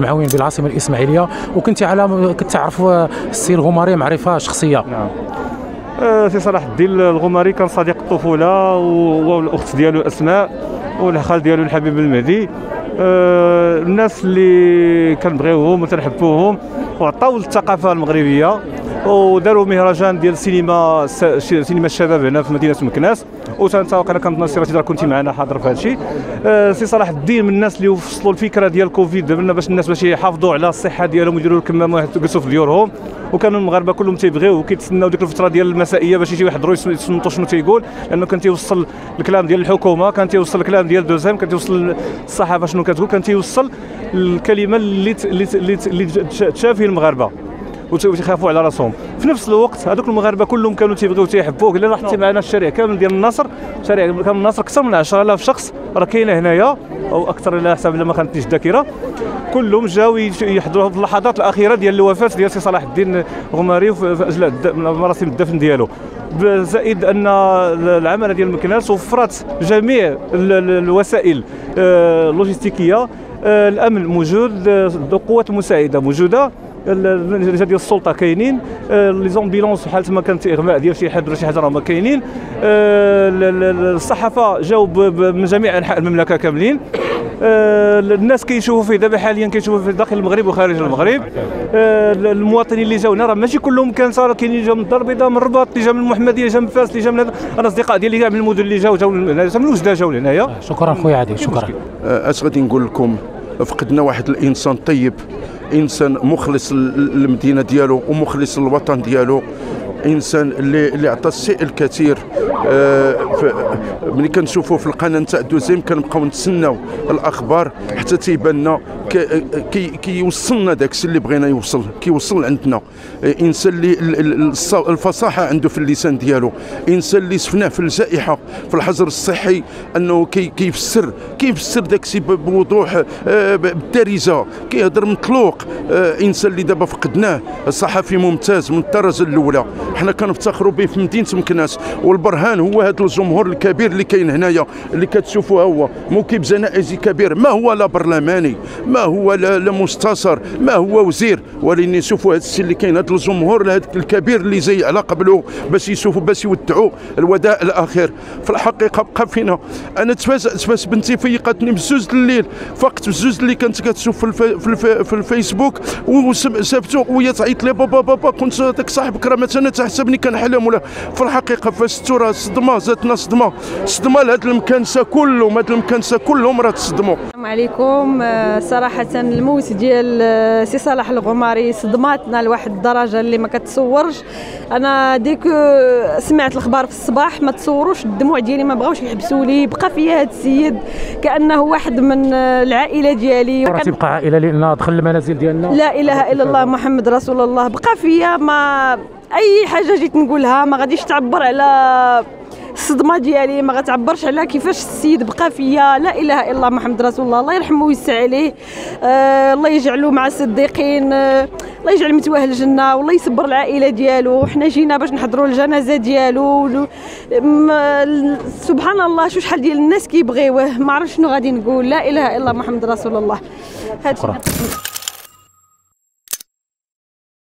المعاون بالعاصمه الإسماعيلية وكنت على كنت تعرف السي الغماري معرفة شخصية. نعم. آه، سي صلاح الدين الغماري كان صديق الطفولة والاخت ديالو أسماء والخال ديالو الحبيب المهدي. آه، الناس اللي كنبغيوهم وتنحبوهم وعطاو الثقافه المغربية. وداروا مهرجان ديال السينما سينما الشباب هنا في مدينة مكناس. وتنتوقع أنا كنظن سي كنتي معنا حاضر في هذا الشيء. آه، سي صلاح الدين من الناس اللي وصلوا الفكرة ديال كوفيد باش الناس باش يحافظوا على الصحة ديالهم ويديروا الكمامه ويجلسوا في ديورهم. وكانوا المغاربة كلهم تيبغيو وكيتسناو ديك الفترة ديال المسائية باش يجيو يحضروا يصنتوا شنو تيقول. لأنه كان تيوصل الكلام ديال الحكومة كان تيوصل الكلام ديال دوزيم كان تيوصل الصحافة شنو كتقول كان تيوصل الكلمة اللي اللي اللي تشاف فيه المغاربة. وتيخافوا على راسهم. في نفس الوقت هذوك المغاربة كلهم كانوا تيبغيو تيحبوه إلا رحتي معنا الشارع كامل ديال النصر شارع كامل النصر أكثر من 10000 شخص راه كاينة هنايا أو أكثر على حسب ما خانتنيش الذاكره كلهم جاو يحضروا في اللحظات الأخيرة ديال الوفاة ديال سي صلاح الدين غماري في أجل مراسم الدفن ديالو. زائد أن العماله ديال مكناس وفرت جميع الوسائل آه، اللوجستيكية آه، الأمن موجود القوات المساعده موجودة. الرجال ديال السلطة كاينين. آه، les ambulances حالة ما كانت اغماء ديال شي حد ولا شي حاجة راهم كاينين. آه، الصحافة جاوا من جميع أنحاء المملكة كاملين. آه، الناس كيشوفوا فيه دابا حاليا كيشوفوا فيه داخل المغرب وخارج المغرب. المواطنين اللي جاونا راه ماشي كلهم كان صار كاين اللي جا من الدار البيضاء من الرباط اللي جا من المحمدية جا من فاس اللي جا من أنا أصدقاء ديالي كاع من المدن اللي جاو جاو من الوجده جاو لهنايا شكرا خويا عادل شكرا. أش غادي نقول لكم؟ فقدنا واحد الإنسان طيب. إنسان مخلص للمدينة ديالو ومخلص للوطن ديالو. إنسان اللي اللي عطى الشيء الكثير. آه ملي كنشوفوه في القناة نتاع دوزيم كنبقاو نتسناو الأخبار حتى تيبان لنا كيوصلنا كي داكشي اللي بغينا يوصل كيوصل عندنا. إنسان اللي الفصاحة عنده في اللسان ديالو إنسان اللي شفناه في الجائحة في الحجر الصحي أنه كي كيفسر كيفسر داكشي بوضوح آه بالدارجه كيهضر مطلوق. آه إنسان اللي دابا فقدناه صحفي ممتاز من الدرجه الأولى. حنا كنفتخروا به في مدينة مكناس. والبرهان هو هذا الجمهور الكبير اللي كاين هنايا اللي كتشوفوه هو. مكب جنائزي كبير. ما هو لا برلماني؟ ما هو لا, مستشار ما هو وزير؟ ولكن يشوفوا هذا الشيء اللي كاين هذا الجمهور هذا الكبير اللي جاي على قبله باش يشوفوا باش يودعوا الوداع الاخير في الحقيقة بقى فينا. أنا تفاجات فاش بنتي فيقتني بزوج الليل. فقت بزوج اللي كانت كتشوف في, في, في الفيسبوك وسابتو وهي تعيط لي بابا بابا كنت داك صاحبك راه مثلا تحسبني كنحلم ولا؟ في الحقيقة فاش راه صدمة زادنا صدمة. صدمة لهذا المكانسه كلهم هاد المكانسه كلهم راه تصدموا السلام عليكم. آه، صراحة الموت ديال سي صلاح الغماري صدماتنا لواحد الدرجة اللي ما كتصورش أنا ديك سمعت الأخبار في الصباح ما تصوروش الدموع ديالي ما بغاوش يحبسوا لي بقى فيا هذا السيد كأنه واحد من العائلة ديالي. راه تبقى عائلة لأن دخل المنازل ديالنا؟ لا إله إلا الله محمد رسول الله. بقى فيا ما أي حاجة جيت نقولها ما غاديش تعبر على الصدمة ديالي ما غتعبرش على كيفاش السيد بقى فيا. لا إله إلا الله محمد رسول الله. الله يرحمه ويسع عليه. آه الله يجعله مع الصديقين. آه الله يجعل متواه الجنة والله يصبر العائلة ديالو. حنا جينا باش نحضروا الجنازة ديالو. سبحان الله شو شحال ديال الناس كيبغيوه. ما عرفتش شنو غادي نقول. لا إله إلا الله محمد رسول الله. هذا